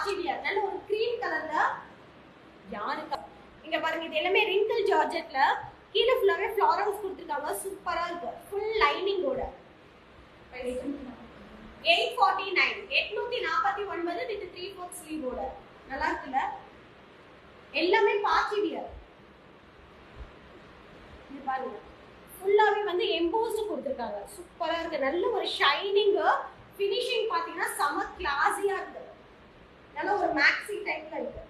Party நல்ல ஒரு cream கலர்ல யாருக்கு? இங்க பாருங்க இது எல்லாமே ரிங்கிள் ஜார்ஜெட்ல கீழே ஃபுல்லாவே ஃப்ளாரல்ஸ் கொடுத்துருக்காங்க. சூப்பரா இருக்கு. ஃபுல் லைனிங்கோட எயிட் ஃபார்ட்டி நைன் எட்நூத்தி நாற்பத்தி ஒன்பது வித் த்ரீ ஃபோர்த் ஸ்லீவோட நல்லா இருக்குல்ல? எல்லாமே பார்ட்டி வியர் இது பாருங்க. ஃபுல்லாவே வந்து எம்போஸ்டு கொடுத்துருக்காங்க. சூப்பரா இருக்கு. நல்ல ஒரு ஷைனிங்கு ஃபினிஷிங் பார்த்தீங்கன்னா செம கிளாஸியா இருக்கு. நல்ல ஒரு மேக்ஸி டைப்ல இருக்கு.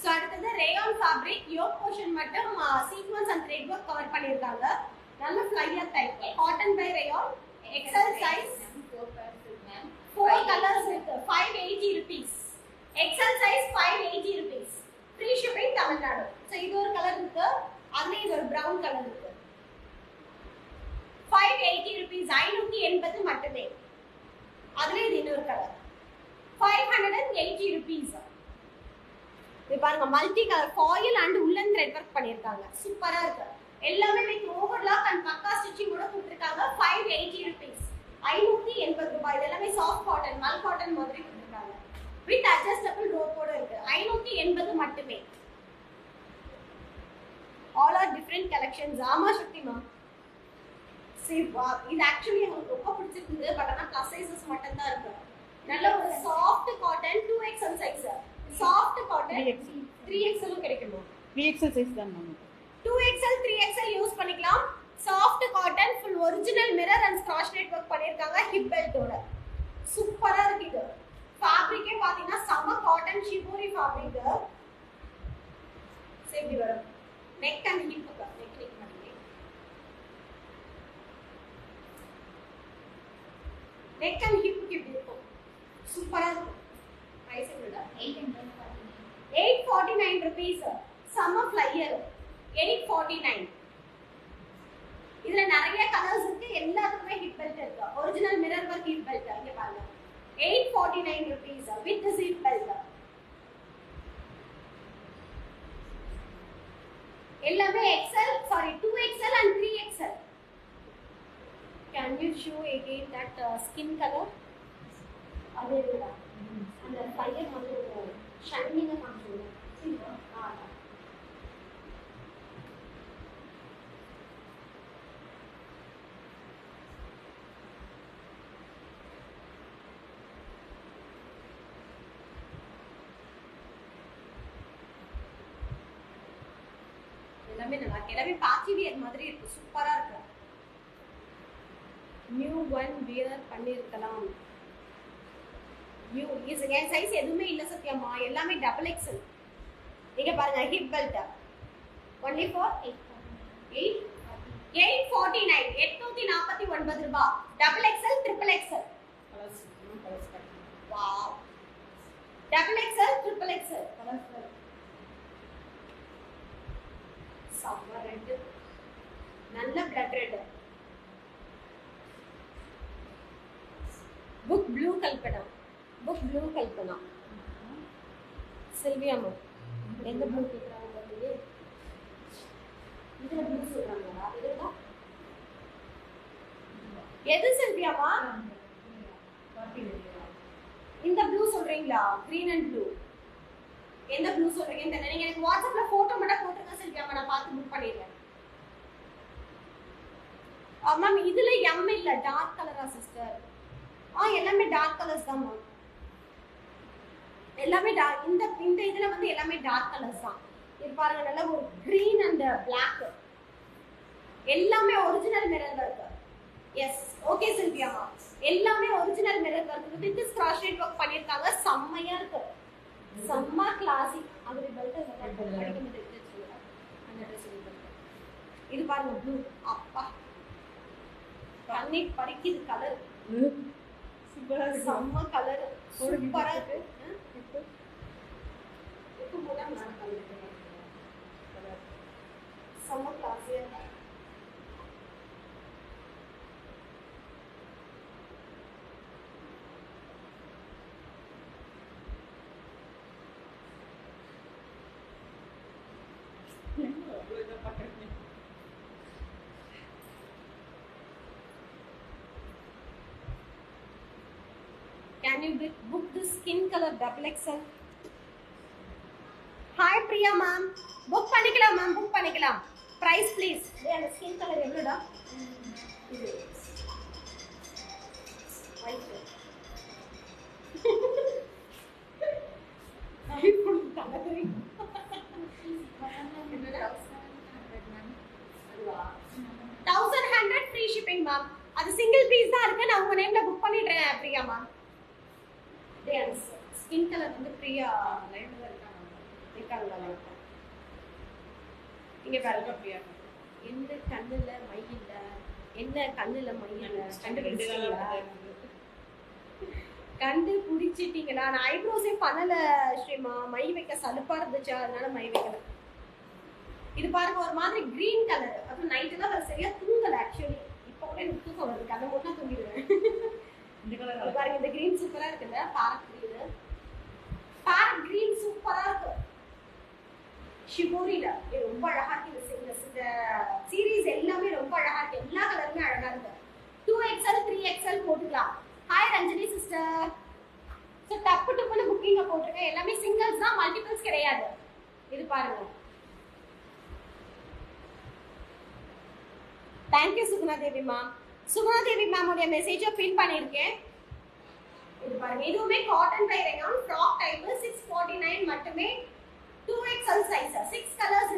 ஸோ அடுத்தது ரேயான் ஃபேப்ரிக் யோக் போர்ஷன் மட்டும் sequence and thread work cover பண்ணியிருக்காங்க. நல்ல flare type cotton by rayon XL size four colours இருக்கு five eighty rupees XL size five eighty rupees free shipping Tamil Nadu so இது ஒரு colour இருக்கு. அதுல இது ஒரு பிரவுன் கலர் இருக்கு. ஃபைவ் எயிட்டி ருபீஸ் ஐநூற்றி எண்பது மட்டுமே. அதுல இது இன்னொரு colour five hundred and eighty rupees இது பாருங்க மல்டி கலர் ஃபாயில் அண்ட் உள்ளன் த்ரெட் ஒர்க் பண்ணியிருக்காங்க. சூப்பரா இருக்கு. எல்லாமே வித் ஓவர்லாக் அண்ட் பக்கா ஸ்டிச்சிங் கூட கொடுத்துருக்காங்க. ஃபைவ் எயிட்டி ருபீஸ் ஐநூத்தி எண்பது ரூபாய். இது எல்லாமே சாஃப்ட் காட்டன் மல் காட்டன் மாதிரி கொடுத்துருக்காங்க. வித் அட்ஜஸ்டபிள் ரோப்போட இருக்கு. ஐநூத்தி எண்பது மட்டுமே. ஆல் ஆர் டிஃப்ரெண்ட் கலெக்ஷன்ஸ் ஆமா சக்திமா. சரி வா இது ஆக்சுவலி எனக்கு ரொம்ப பிடிச்சிருக்குது பட் ஆனால் ப்ளஸ் சைஸஸ் மட்டும் தான் இருக்கு நல்ல ஒரு soft cotton two XL size soft cotton 3XL. Three எக்ஸ்எலும் கிடைக்குமா? த்ரீ எக்ஸல் சைஸ் தான் ma'am two XL three XL use பண்ணிக்கலாம். Soft cotton full original mirror and scotch net work பண்ணியிருக்காங்க ஹிப் பெல்ட்டோட சூப்பரா இருக்கு இது. ஃபேப்ரிக்கே பாத்தீங்கன்னா செம காட்டன் ஷிபோரி ஃபேப்ரிக் சரி வரும். Neck and hip neck neck பண்ணுங்க நெக் அண்ட் ஹிப் இப்படி இருக்கும். சூப்பராக இருக்கும். ப்ரைஸ் எவ்வளோ எயிட் ஃபார்ட்டி நைன் ருபீஸ் சம்ம ஃப்ளையர் எயிட் ஃபார்ட்டி நைன் இதுல நிறைய கலர்ஸ் இருக்கு. எல்லாத்துக்குமே ஹிப் பெல்ட் இருக்கு. Original mirror work hip belt இங்க பாருங்க. Eight forty nine rupees with hip belt எல்லாமே XL sorry two XL and three XL can you again that skin colour அது அந்த பையன் வந்து ஷைனிங்காக காமிச்சுடுங்க ஆ. எல்லாமே நல்லா இருக்கு. எல்லாமே பார்ட்டி வியர் மாதிரி இருக்கு. சூப்பரா இருக்கு நியூ ஒன் வியர் பண்ணியிருக்கலாம் நியூ இஸ் என் சைஸ் எதுவுமே இல்ல சத்யாமா. எல்லாமே டபுள் எக்ஸல் நீங்க பாருங்க hip belt only for eight eight forty nine எட்நூத்தி நாற்பத்தி ஒன்பது ரூபாய் double XL triple XL wow double XL triple XL நல்ல blood red book blue Kalpana? Book blue Kalpana. செல்வியா ma'am எந்த ப்ளூ கேட்குறாங்க இதில் ப்ளூ சொல்றாங்களா? இதுல? எது செல்வியாமா இந்த ப்ளூ சொல்றீங்களா? கிரீன் அண்ட் ப்ளூ எந்த ப்ளூ சொல்றீங்கன்னு தெரியல. நீங்க எனக்கு வாட்ஸ்அப்ல போட்டோ மட்டும் போட்டுருங்க செல்வியாமா நான் பார்த்து புக் பண்ணிடுறேன். மேம் இதுல எம் இல்ல. டார்க் கலரா சிஸ்டர் ஆ எல்லாமே டார்க் கலர்ஸ் தான் மேம் எல்லாமே டார்க் இந்த இந்த இதுல வந்து எல்லாமே டார்க் கலர்ஸ் தான். இது பாருங்க நல்ல ஒரு green அண்ட் black. எல்லாமே ஒரிஜினல் மிரர்ல இருக்கு எஸ் ஓகே சில்வியாமா எல்லாமே ஒரிஜினல் மிரர் இருக்கு வித் ஸ்கிராச் ரேட் ஒர்க் பண்ணிருக்காங்க செம்மையா இருக்கு செம்ம கிளாசி அவரு பெல்ட். இது பாருங்க ப்ளூ அப்பா. கண்ணை பறிக்குது கலர் செம்ம கலர் ஒரு சூப்பரா gift இருக்கு இப்போ இப்போ போட்டா நான் கலர் செம்ம கிளாஸியா இருக்கு Can you book the skin colour double XL hi Priya ma'am book பண்ணிக்கலாம் மேம் புக் பண்ணிக்கலாம். பிரைஸ் ப்ளீஸ் அந்த ஸ்கின் கலர் எவ்வளோடா இது. Thousand hundred free shipping ma'am அது சிங்கிள் பீஸ் தான் இருக்கு. நான் உங்க நேம்ல புக் பண்ணிடுறேன் பிரியா மேம் ஸ்கின் கலர் வந்து பிரியா லைன்ல இருக்காங்க இருக்காங்களா இங்க பாருங்க அப்படியா எந்த கண்ணுல மை இல்ல? என்ன கண்ணுல மை இல்ல? கண்டுபிடிச்சிட்டீங்களா? காலம் இருக்கு கண்டுபிடிச்சிட்டீங்களா? நான் ஐப்ரோஸே பண்ணல ஸ்ரீமா. மை வைக்க சலுப்பா இருந்துச்சு அதனால மை வைக்கல. இது பாருங்க ஒரு மாதிரி கிரீன் கலர் அப்புறம் நைட் எல்லாம் நான் சரியா தூங்கல ஆக்சுவலி இப்போ கூட எனக்கு தூக்கம் வருது. கண்ணை மட்டும் கலர் பாருங்க இந்த கிரீன் சூப்பரா இருக்குல்ல? பேரட் கிரீன் பேரட் கிரீன் சூப்பரா இருக்கு. ஷிபோரில இது ரொம்ப அழகா இருக்கு. இந்த இந்த இந்த சீரீஸ் எல்லாமே ரொம்ப அழகா இருக்கு. எல்லா கலருமே அழகா இருக்கு. டூ எக்ஸ்எல் த்ரீ எக்ஸ்எல் போட்டுக்கலாம். ஹாய் ரஞ்சனி சிஸ்டர் ஸோ டப்பு டப்புன்னு புக்கிங்க போட்டிருக்கேன். எல்லாமே சிங்கிள்ஸ் தான் மல்டிபிள்ஸ் கிடையாது. இது பாருங்க. Thank you Suguna Devi ma'am Suguna Devi ma'am உடைய மெசேஜை பின் பண்ணியிருக்கேன் இது பாருங்க. இதுவுமே cotton by rayon frock type six forty nine மட்டுமே two XL size six colours